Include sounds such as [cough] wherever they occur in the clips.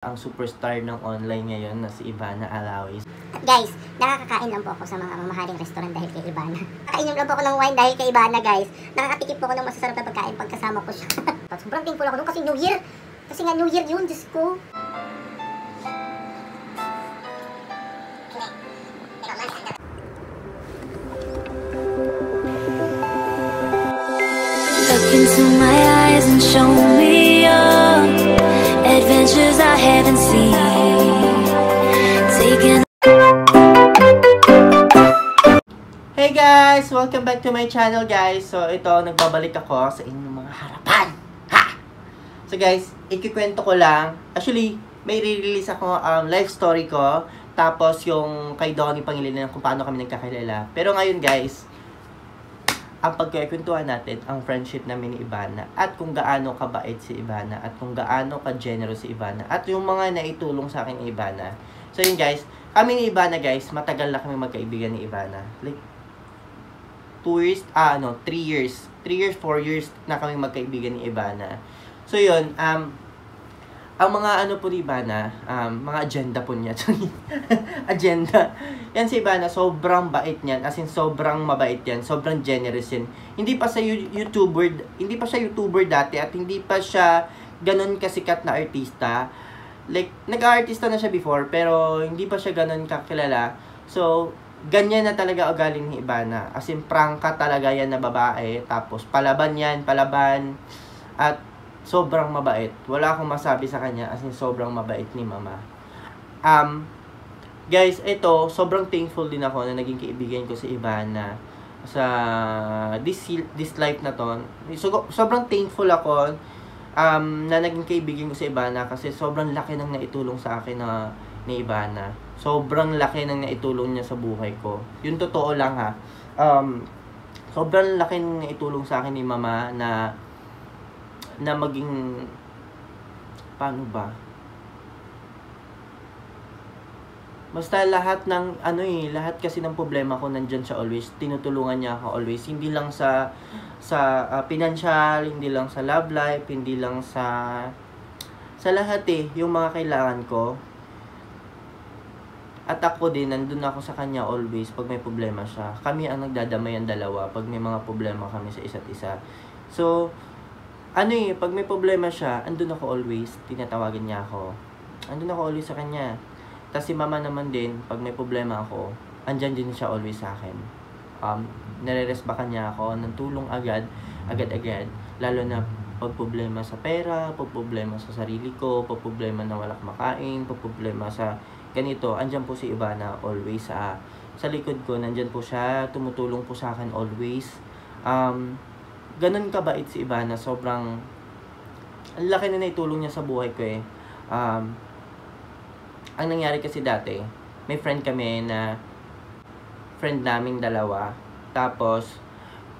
ang superstar ng online ngayon na si Ivana Alawis. Guys, nakakakain lang po ako sa mga mamahaling restaurant dahil kay Ivana. Nakainom lang po ako ng wine dahil kay Ivana guys. Nakakatikip po ako ng masasarap na pagkain pagkasama ko siya. [laughs] At sobrang thankful ako nung kasi New Year. Kasi nga New Year yun, Diyos ko. Look into my eyes and show me adventures I haven't seen. Taking Hey guys! Welcome back to my channel guys. So ito, nagbabalik ako sa inyong mga harapan. Ha! So guys, ikikwento ko lang. Actually, may re-release ako um, life story ko. Tapos yung kay Donnie Pangilinan kung paano kami nagkakilala. Pero ngayon guys, ang pagkikwentuhan natin ang friendship namin ni Ivana at kung gaano kabait si Ivana at kung gaano ka-generous si Ivana at yung mga naitulong sa akin ni Ivana. So yun guys, kami ni Ivana guys, matagal na kami magkaibigan ni Ivana. Like, 2 years, ah ano, 3 years. 3 years, 4 years na kami magkaibigan ni Ivana. So yun, um, ang mga ano po ni Ivana, um, mga agenda po niya. [laughs] agenda. Yan si Ivana, sobrang bait niyan. As in, sobrang mabait yan. Sobrang generous yan. Hindi pa sa you- YouTuber, hindi pa siya YouTuber dati at hindi pa siya ganun kasikat na artista. Like, nag-artista na siya before, pero hindi pa siya ganun kakilala. So, ganyan na talaga ugaling ni Ivana. As in, prangka talaga yan na babae. Tapos, palaban yan, palaban. At, sobrang mabait. Wala akong masabi sa kanya as in sobrang mabait ni mama. Um, guys, ito, sobrang thankful din ako na naging kaibigan ko si Ivana sa this this life na to. So, sobrang thankful ako um, na naging kaibigan ko si Ivana kasi sobrang laki ng naitulong sa akin na ni Ivana. Sobrang laki ng naitulong niya sa buhay ko. Yung totoo lang ha. Um, sobrang laki ng naitulong sa akin ni mama na na maging paano ba? Basta lahat ng ano eh, lahat kasi ng problema ko nandiyan siya always. Tinutulungan niya ako always. Hindi lang sa sa uh, financial, hindi lang sa love life, hindi lang sa sa lahat eh, yung mga kailangan ko. At ako din, nandun ako sa kanya always pag may problema siya. Kami ang nagdadamayan dalawa pag may mga problema kami sa isa't isa. So, ano eh, pag may problema siya, andun ako always, tinatawagan niya ako. Andun ako always sa kanya. Tapos si mama naman din, pag may problema ako, andyan din siya always sa akin. Um, nare-resbakan niya ako ng tulong agad, agad-agad. Lalo na pag problema sa pera, pag problema sa sarili ko, pag problema na wala kumakain, pag problema sa ganito, andyan po si Ivana always sa sa likod ko, nandyan po siya, tumutulong po sa akin always. Um, ganun kabait si Ivana, sobrang ang laki na naitulong niya sa buhay ko eh. Um, ang nangyari kasi dati, may friend kami na friend naming dalawa. Tapos,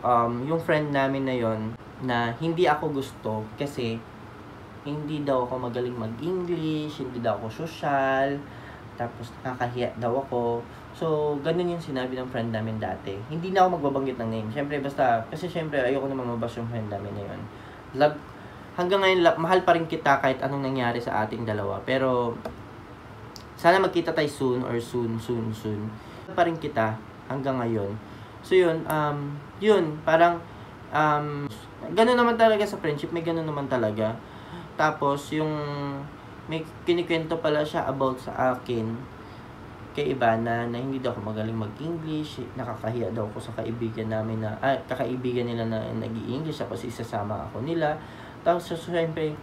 um, yung friend namin na yon na hindi ako gusto kasi hindi daw ako magaling mag-English, hindi daw ako social, tapos nakakahiya daw ako. So, ganun yung sinabi ng friend namin dati. Hindi na ako magbabanggit ng name. Siyempre, basta, kasi siyempre, ayoko naman mabas yung friend namin na yun. Lag, hanggang ngayon, la- mahal pa rin kita kahit anong nangyari sa ating dalawa. Pero, sana magkita tayo soon or soon, soon, soon. Pa rin kita hanggang ngayon. So, yun, um, yun, parang, um, ganun naman talaga sa friendship, may ganun naman talaga. Tapos, yung, may kinikwento pala siya about sa akin kay Ivana na hindi daw ako magaling mag-English, nakakahiya daw ako sa kaibigan namin na, ah, kakaibigan nila na nag english tapos isasama ako nila. Tapos, so, syempre,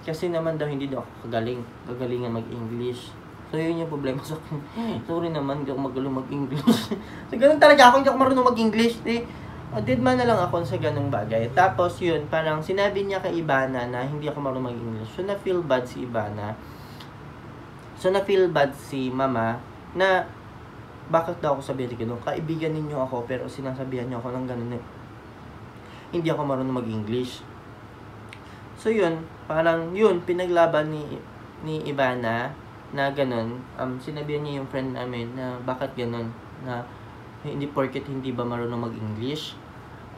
kasi naman daw hindi daw ako kagaling, kagalingan mag-English. So, yun yung problema sa akin. Sorry naman, hindi ako magaling mag-English. [laughs] so, ganun talaga ako, hindi ako marunong mag-English. Eh, uh, dead man na lang ako sa ganung bagay. Tapos, yun, parang sinabi niya kay Ivana na hindi ako marunong mag-English. So, na-feel bad si Ivana. So, na-feel bad si mama na bakit daw ako sabihin ni ganun? Kaibigan ninyo ako pero sinasabihan niyo ako ng ganun eh. Hindi ako marunong mag-English. So, yun, parang yun, pinaglaban ni ni Ivana na ganun. Um, sinabihan niya yung friend namin na bakit ganun na hindi porket hindi ba marunong mag-English.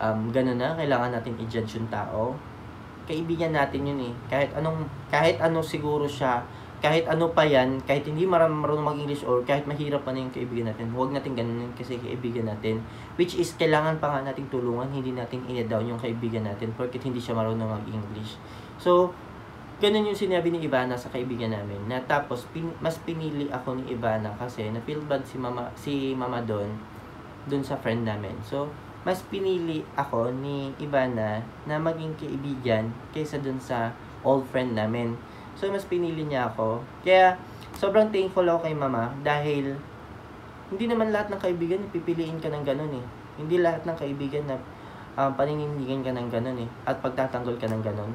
Um, ganun na, kailangan natin i-judge yung tao. Kaibigan natin yun eh. Kahit anong, kahit ano siguro siya, kahit ano pa yan, kahit hindi marunong mag-English or kahit mahirap pa na yung kaibigan natin, huwag natin ganun kasi kaibigan natin. Which is, kailangan pa nga nating tulungan, hindi natin i-down yung kaibigan natin porket hindi siya marunong mag-English. So, ganun yung sinabi ni Ivana sa kaibigan namin. Na tapos, pin, mas pinili ako ni Ivana kasi na-feel bad si mama, si mama doon, doon sa friend namin. So, mas pinili ako ni Ivana na maging kaibigan kaysa doon sa old friend namin. So, mas pinili niya ako. Kaya, sobrang thankful ako kay mama dahil hindi naman lahat ng kaibigan pipiliin ka ng ganun eh. Hindi lahat ng kaibigan na um, paninindigan ka ng ganun eh. At pagtatanggol ka ng ganun.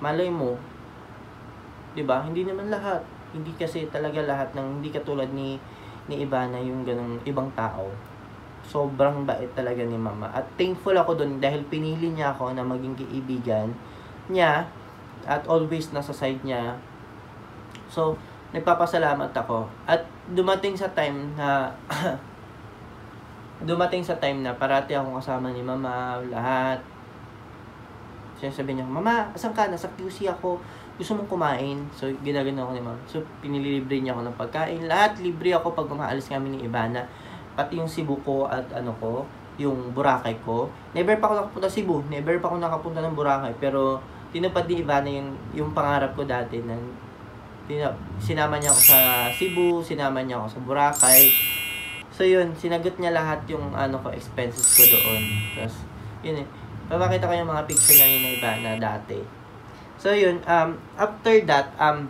Malay mo, 'di ba? Hindi naman lahat. Hindi kasi talaga lahat ng hindi katulad ni ni Ibana yung ganung ibang tao. Sobrang bait talaga ni Mama. At thankful ako doon dahil pinili niya ako na maging kaibigan niya at always nasa side niya. So, nagpapasalamat ako. At dumating sa time na [coughs] dumating sa time na parati akong kasama ni mama, lahat. Sinasabi niya, Mama, asan ka? Nasa QC ako. Gusto mong kumain? So, ginagano ako ni mama. So, pinililibre niya ako ng pagkain. Lahat libre ako pag umaalis kami ni Ivana. Pati yung Cebu ko at ano ko, yung Boracay ko. Never pa ako nakapunta Cebu. Never pa ako nakapunta ng Boracay. Pero, tinupad ni Ivana yung, yung pangarap ko dati na sinama niya ako sa Cebu, sinama niya ako sa Boracay. So yun, sinagot niya lahat yung ano ko expenses ko doon. Tapos yun eh. Papakita ko yung mga picture namin na iba na dati. So yun, um after that, um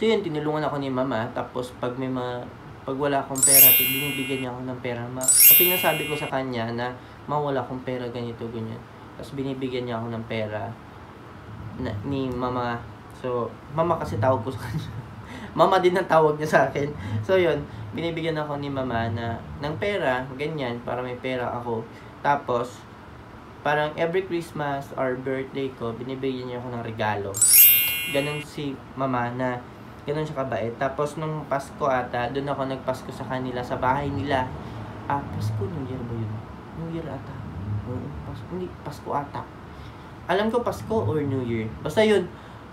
So yun, tinulungan ako ni mama. Tapos pag may mga pag wala akong pera, binibigyan niya ako ng pera. Ma, kasi nasabi ko sa kanya na mawala akong pera ganito, ganyan. Tapos binibigyan niya ako ng pera na, ni mama. So, mama kasi tawag ko sa kanya. [laughs] mama din ang tawag niya sa akin. So, yun, binibigyan ako ni mama na ng pera, ganyan, para may pera ako. Tapos, parang every Christmas or birthday ko, binibigyan niya ako ng regalo. Ganon si mama na, ganon siya kabait. Tapos, nung Pasko ata, doon ako nagpasko sa kanila, sa bahay nila. Ah, Pasko, New Year ba yun? New Year ata. Oo, Pasko, hindi, Pasko ata. Alam ko Pasko or New Year. Basta yun,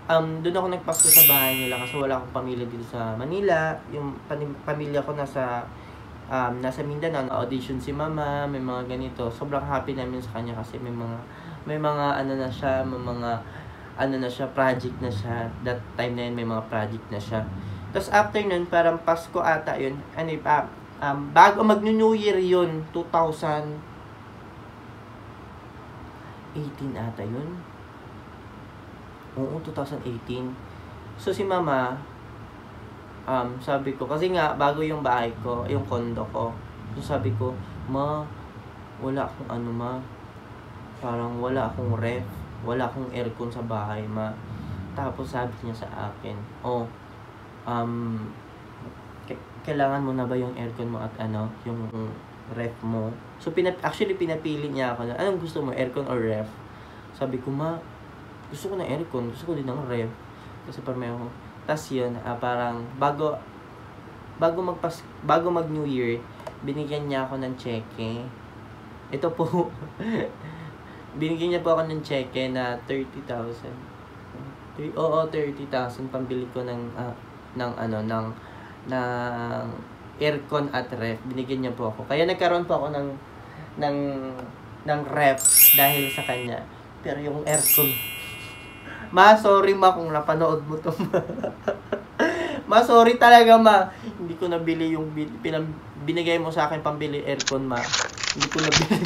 um, doon ako nagpasko sa bahay nila kasi wala akong pamilya dito sa Manila. Yung pamilya ko nasa um, nasa Mindanao, audition si mama, may mga ganito. Sobrang happy namin sa kanya kasi may mga may mga ano na siya, may mga ano na siya, project na siya. That time na yun, may mga project na siya. Tapos after nun, parang Pasko ata yun. Ano ah, um, bago mag-New Year yun, 2000 18 ata yun. Oo, 2018. So si mama, um, sabi ko, kasi nga, bago yung bahay ko, yung kondo ko. So sabi ko, ma, wala akong ano ma, parang wala akong ref, wala akong aircon sa bahay ma. Tapos sabi niya sa akin, oh, um, kailangan mo na ba yung aircon mo at ano, yung ref mo? So, pinap actually, pinapili niya ako na, anong gusto mo, aircon or ref? Sabi ko, ma, gusto ko ng aircon, gusto ko din ng ref. Kasi parang ako. Tapos yun, ah, parang, bago, bago magpas, bago mag New Year, binigyan niya ako ng cheque. Ito po, [laughs] binigyan niya po ako ng cheque na 30,000. Thir- Oo, 30,000 pambili ko ng, ah, ng ano, ng, ng aircon at ref. Binigyan niya po ako. Kaya nagkaroon po ako ng ng ng ref dahil sa kanya. Pero yung aircon Ma, sorry ma kung napanood mo to. ma. [laughs] ma, sorry talaga ma. Hindi ko nabili yung pinam, binigay mo sa akin pambili aircon ma. Hindi ko nabili.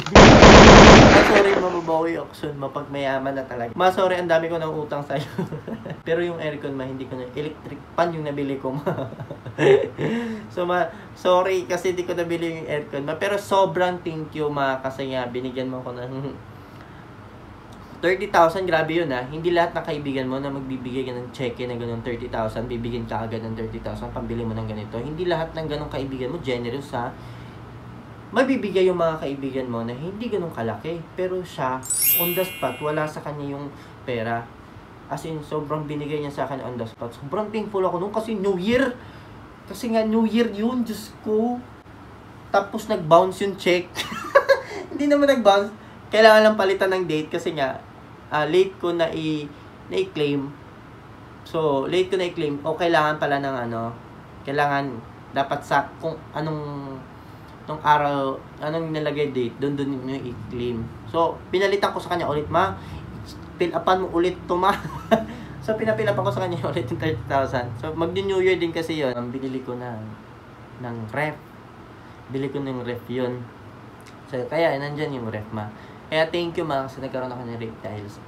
ma, sorry ma, mabawi ako soon. Mapag mayaman na talaga. Ma, sorry, ang dami ko ng utang sa'yo. [laughs] Pero yung aircon ma, hindi ko na, electric pan yung nabili ko ma. [laughs] so ma, sorry kasi hindi ko nabili yung aircon ma. Pero sobrang thank you ma kasi nga binigyan mo ko ng [laughs] 30,000, grabe yun ha. Hindi lahat ng kaibigan mo na magbibigay ng cheque na ganun 30,000, bibigyan ka agad ng 30,000, pambili mo ng ganito. Hindi lahat ng ganung kaibigan mo generous ha. Mabibigay yung mga kaibigan mo na hindi ganun kalaki. Pero siya, on the spot, wala sa kanya yung pera. As in, sobrang binigay niya sa akin on the spot. Sobrang thankful ako nung kasi New Year. Kasi nga New Year yun, Diyos ko. Tapos nag-bounce yung check. [laughs] hindi naman nag-bounce. Kailangan lang palitan ng date kasi nga, ah, late ko na i na i-claim. So, late ko na i-claim. O, kailangan pala ng ano, kailangan, dapat sa, kung anong, nung araw, anong nilagay date, doon doon nyo i-claim. So, pinalitan ko sa kanya ulit, ma, fill upan mo ulit to, ma. [laughs] so, pinapilapan ko sa kanya [laughs] ulit yung 30,000. So, mag-New Year din kasi yon Ang binili ko na, ng ref. Bili ko ng ref yun. So, kaya, nandyan yung ref, ma. Kaya, thank you, ma, kasi nagkaroon ako ng ref dahil sa,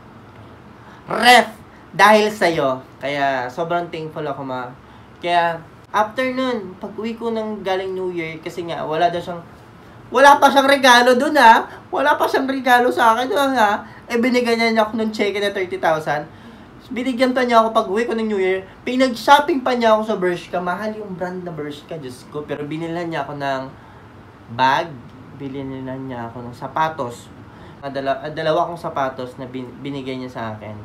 ref! Dahil sa'yo. Kaya, sobrang thankful ako, ma. Kaya, after nun, pag uwi ko ng galing New Year, kasi nga, wala daw siyang, wala pa siyang regalo dun, ha? Wala pa siyang regalo sa akin, dun, ha? Eh, binigyan niya ako ng check na 30,000. Binigyan pa niya ako pag uwi ko ng New Year. Pinag-shopping pa niya ako sa Bershka. Mahal yung brand na Bershka, Diyos ko. Pero binilhan niya ako ng bag. Binilhan niya ako ng sapatos. Ah, Dala, ah, dalawa kong sapatos na bin, binigay niya sa akin.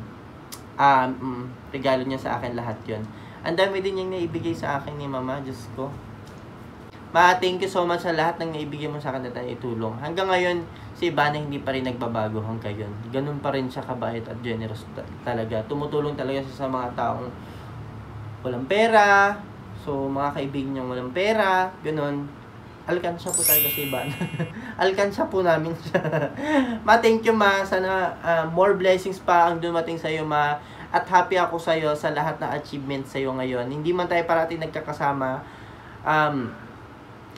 Um, regalo niya sa akin lahat yon. Ang dami din niyang naibigay sa akin ni Mama, Diyos ko. Ma, thank you so much sa lahat ng naibigay mo sa akin tayo itulong. Hanggang ngayon, si Ivana hindi pa rin nagbabago hanggang ngayon. Ganun pa rin siya kabait at generous ta- talaga. Tumutulong talaga siya sa mga taong walang pera. So, mga kaibigan niyang walang pera. Ganun. Alkansya po talaga si Ivana. [laughs] Alkansya po namin siya. [laughs] ma, thank you ma. Sana ah, more blessings pa ang dumating sa iyo ma. At happy ako sa iyo sa lahat ng achievements sa iyo ngayon. Hindi man tayo parati nagkakasama. Um,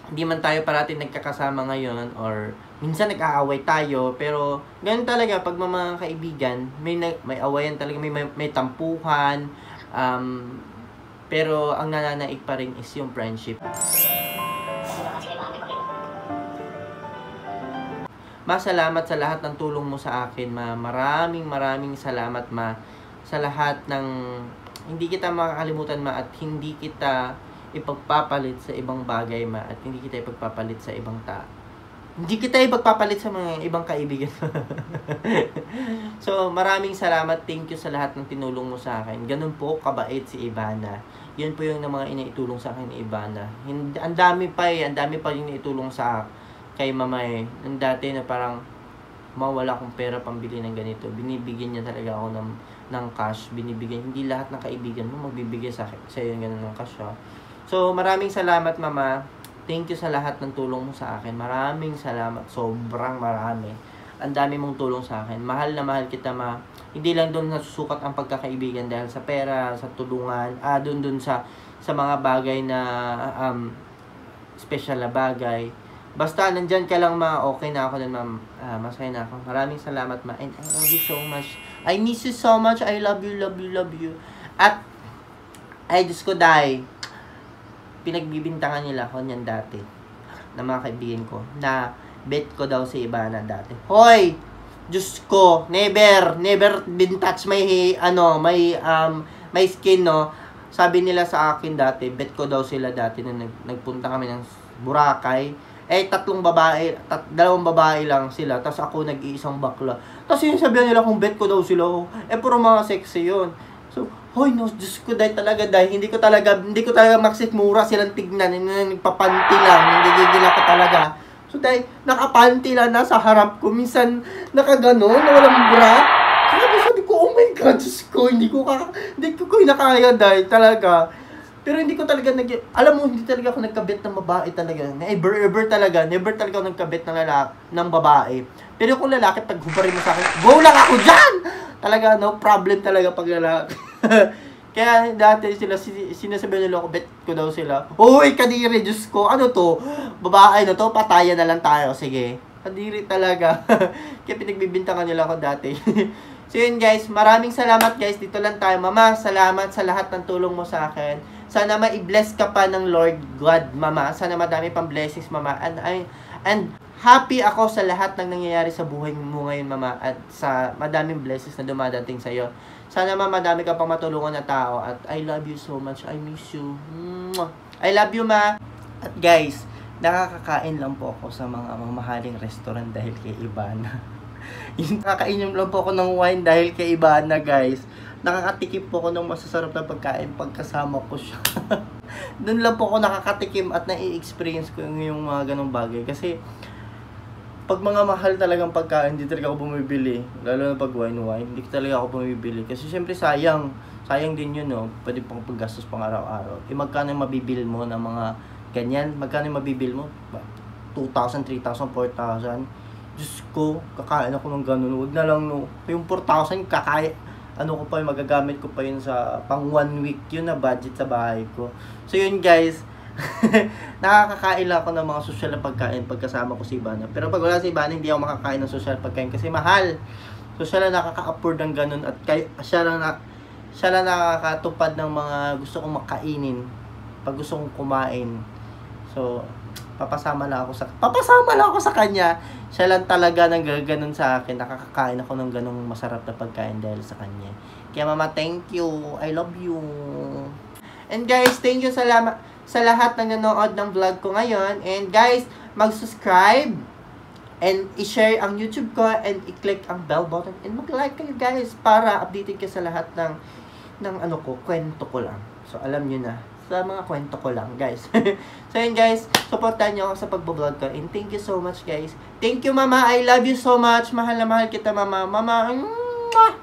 hindi man tayo parati nagkakasama ngayon or minsan nag-aaway tayo pero ganun talaga pag mga kaibigan may may awayan talaga may may, may tampuhan um, pero ang nananaig pa rin is yung friendship Masalamat sa lahat ng tulong mo sa akin, ma. Maraming maraming salamat, ma. Sa lahat ng hindi kita makakalimutan, ma, at hindi kita ipagpapalit sa ibang bagay, ma, at hindi kita ipagpapalit sa ibang ta. Hindi kita ipagpapalit sa mga ibang kaibigan. [laughs] so, maraming salamat. Thank you sa lahat ng tinulong mo sa akin. Ganun po kabait si Ivana. Yun po yung mga inaitulong sa akin ni Ivana. Hindi, ang dami pa eh. Ang dami pa yung naitulong sa kay mama eh. Nung dati na parang mawala akong pera pambili ng ganito. Binibigyan niya talaga ako ng, ng cash. Binibigyan. Hindi lahat ng kaibigan mo magbibigay sa, sa iyo ganun ng cash. Oh. So, maraming salamat mama. Thank you sa lahat ng tulong mo sa akin. Maraming salamat. Sobrang marami. Ang dami mong tulong sa akin. Mahal na mahal kita ma. Hindi lang doon nasusukat ang pagkakaibigan dahil sa pera, sa tulungan, ah, doon doon sa sa mga bagay na um, special na bagay. Basta nandyan ka lang ma, okay na ako dun ma'am. Ah, masaya na ako. Maraming salamat ma. And I love you so much. I miss you so much. I love you, love you, love you. At, ay Diyos ko dahil, pinagbibintangan nila ako niyan dati ng mga kaibigan ko na bet ko daw si Ivana dati. Hoy! Diyos ko, never, never been touch my, ano, may, um, may skin, no? Sabi nila sa akin dati, bet ko daw sila dati na nag, nagpunta kami ng Boracay. Eh, tatlong babae, tat, dalawang babae lang sila, tapos ako nag-iisang bakla. Tapos yung sabihan nila kung bet ko daw sila, oh. eh, puro mga sexy yun. So, hoy, no, Diyos ko, dahil talaga, dahil hindi ko talaga, hindi ko talaga maksikmura silang tignan, nagpapanti lang, nagigigil ako talaga. So, dahil nakapanti lang nasa harap ko, minsan nakaganon, na walang bra. Kaya sabi ko, oh my God, Diyos ko, hindi ko kaka, hindi ko ko nakaya dahil talaga. Pero hindi ko talaga nag... Alam mo, hindi talaga ako nagkabit ng babae talaga. Never, ever talaga. Never talaga ako nagkabit ng lalaki, ng babae. Pero kung lalaki, pag hubarin mo sa akin, go lang ako dyan! Talaga, no problem talaga pag lalaki. [laughs] Kaya dati sila, sin- sinasabi nila ako, bet ko daw sila. Uy, kadiri, Diyos ko, ano to? Babae na to, patayan na lang tayo. Sige. Kadiri talaga. [laughs] Kaya pinagbibintangan nila ako dati. [laughs] so yun guys, maraming salamat guys. Dito lang tayo. Mama, salamat sa lahat ng tulong mo sa akin. Sana ma-bless ka pa ng Lord God, Mama. Sana madami pang blessings, Mama. And, I, and happy ako sa lahat ng nangyayari sa buhay mo ngayon, Mama. At sa madaming blessings na dumadating sa iyo. Sana ma, madami ka pang matulungan na tao. At I love you so much. I miss you. I love you, Ma. At guys, nakakakain lang po ako sa mga mamahaling restaurant dahil kay Ibana. Yung [laughs] nakakainom lang po ako ng wine dahil kay Ibana, guys. Nakakatikim po ako ng masasarap na pagkain pagkasama ko siya. [laughs] Doon lang po ako nakakatikim at nai-experience ko yung, mga ganong bagay. Kasi, pag mga mahal talagang pagkain, hindi talaga ako bumibili. Lalo na pag wine-wine, hindi talaga ako bumibili. Kasi syempre sayang. Sayang din yun, no? Pwede pang paggastos pang araw-araw. Eh, magkano yung mabibil mo ng mga ganyan? Magkano yung mabibil mo? Ba, 2,000, 3,000, 4,000. Diyos ko, kakain ako ng ganun. Huwag na lang, no? Yung 4,000, kakain. Ano ko pa yun, magagamit ko pa yun sa pang one week yun na budget sa bahay ko. So yun guys, [laughs] nakakakain lang ako ng mga social na pagkain pagkasama ko si Ivana. Pero pag wala si Ivana, hindi ako makakain ng social pagkain kasi mahal. So siya lang nakaka-afford ng ganun at kay, siya lang na siya lang nakakatupad ng mga gusto kong makainin pag gusto kong kumain. So, papasama lang ako sa papasama lang ako sa kanya. Siya lang talaga nang gaganon sa akin. Nakakakain ako ng ganong masarap na pagkain dahil sa kanya. Kaya mama, thank you. I love you. And guys, thank you sa, sa lahat na nanood ng vlog ko ngayon. And guys, mag-subscribe and i-share ang YouTube ko and i-click ang bell button and mag-like kayo guys para updated ka sa lahat ng ng ano ko, kwento ko lang. So alam niyo na sa mga kwento ko lang, guys. [laughs] so yun guys, supportan niyo ako sa pagbo-vlog ko and thank you so much guys. Thank you mama, I love you so much. Mahal na mahal kita mama. Mama, mwah!